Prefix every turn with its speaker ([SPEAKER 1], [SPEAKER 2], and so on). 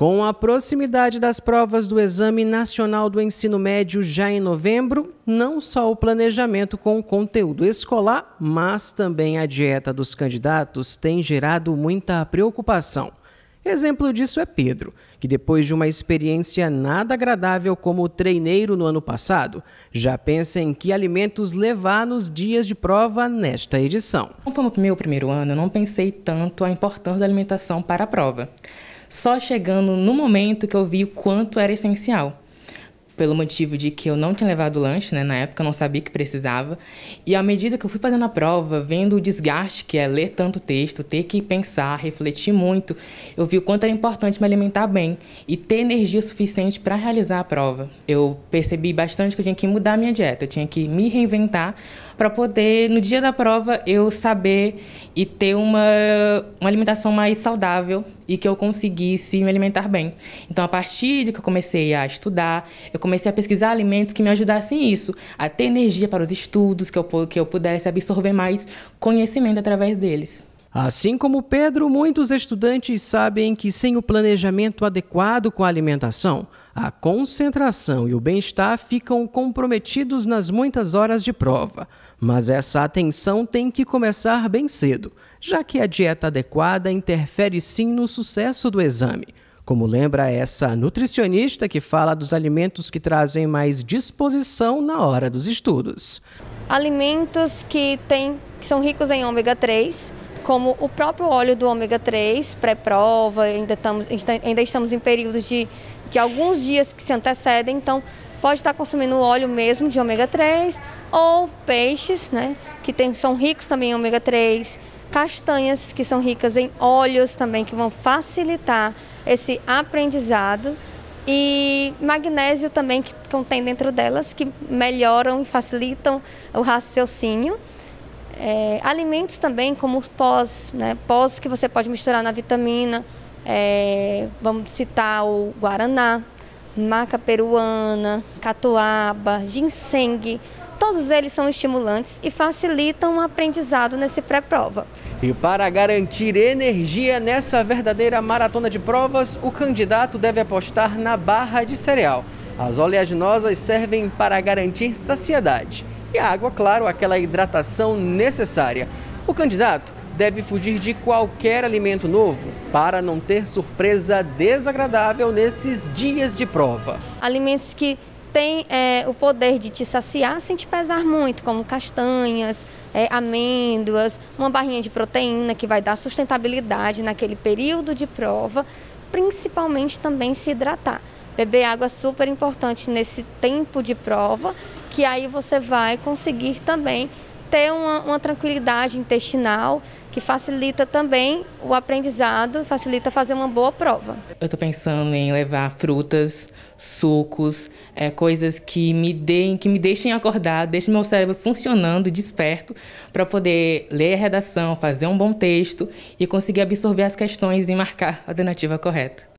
[SPEAKER 1] Com a proximidade das provas do Exame Nacional do Ensino Médio já em novembro, não só o planejamento com o conteúdo escolar, mas também a dieta dos candidatos tem gerado muita preocupação. Exemplo disso é Pedro, que depois de uma experiência nada agradável como treineiro no ano passado, já pensa em que alimentos levar nos dias de prova nesta edição.
[SPEAKER 2] Como foi o meu primeiro ano, eu não pensei tanto a importância da alimentação para a prova só chegando no momento que eu vi o quanto era essencial pelo motivo de que eu não tinha levado lanche, né? Na época eu não sabia que precisava. E à medida que eu fui fazendo a prova, vendo o desgaste que é ler tanto texto, ter que pensar, refletir muito, eu vi o quanto era importante me alimentar bem e ter energia suficiente para realizar a prova. Eu percebi bastante que eu tinha que mudar a minha dieta, eu tinha que me reinventar para poder, no dia da prova, eu saber e ter uma, uma alimentação mais saudável e que eu conseguisse me alimentar bem. Então, a partir de que eu comecei a estudar, eu comecei a pesquisar alimentos que me ajudassem isso, a ter energia para os estudos, que eu, que eu pudesse absorver mais conhecimento através deles.
[SPEAKER 1] Assim como Pedro, muitos estudantes sabem que sem o planejamento adequado com a alimentação, a concentração e o bem-estar ficam comprometidos nas muitas horas de prova. Mas essa atenção tem que começar bem cedo, já que a dieta adequada interfere sim no sucesso do exame. Como lembra essa nutricionista que fala dos alimentos que trazem mais disposição na hora dos estudos.
[SPEAKER 3] Alimentos que, tem, que são ricos em ômega 3, como o próprio óleo do ômega 3, pré-prova, ainda estamos, ainda estamos em períodos de, de alguns dias que se antecedem, então pode estar consumindo óleo mesmo de ômega 3 ou peixes, né, que tem, são ricos também em ômega 3, castanhas que são ricas em óleos também que vão facilitar esse aprendizado e magnésio também que contém dentro delas que melhoram e facilitam o raciocínio. É, alimentos também como os pós, né, pós que você pode misturar na vitamina, é, vamos citar o guaraná, maca peruana, catuaba, ginseng, todos eles são estimulantes e facilitam o aprendizado nesse pré-prova.
[SPEAKER 1] E para garantir energia nessa verdadeira maratona de provas, o candidato deve apostar na barra de cereal. As oleaginosas servem para garantir saciedade e a água, claro, aquela hidratação necessária. O candidato deve fugir de qualquer alimento novo para não ter surpresa desagradável nesses dias de prova.
[SPEAKER 3] Alimentos que têm é, o poder de te saciar sem te pesar muito, como castanhas, é, amêndoas, uma barrinha de proteína que vai dar sustentabilidade naquele período de prova, principalmente também se hidratar. Beber água é super importante nesse tempo de prova que aí você vai conseguir também ter uma, uma tranquilidade intestinal que facilita também o aprendizado, facilita fazer uma boa prova.
[SPEAKER 2] Eu estou pensando em levar frutas, sucos, é, coisas que me deem, que me deixem acordar, deixem meu cérebro funcionando, desperto, para poder ler a redação, fazer um bom texto e conseguir absorver as questões e marcar a alternativa correta.